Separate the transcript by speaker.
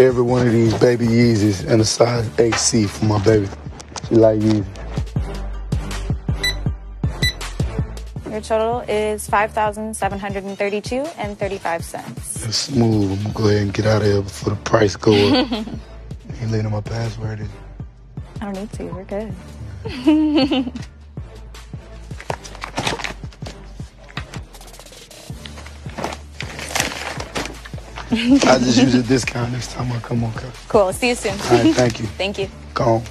Speaker 1: every one of these baby Yeezys and a size AC for my baby. She like Yeezy.
Speaker 2: Your total is 5732 and 35 cents.
Speaker 1: Smooth. I'm gonna go ahead and get out of here before the price go up. you leaving my password is
Speaker 2: I don't need to. We're good.
Speaker 1: I just use a discount next time I come on.
Speaker 2: Cool. See you soon.
Speaker 1: All right, thank you.
Speaker 2: Thank you.
Speaker 1: Gone.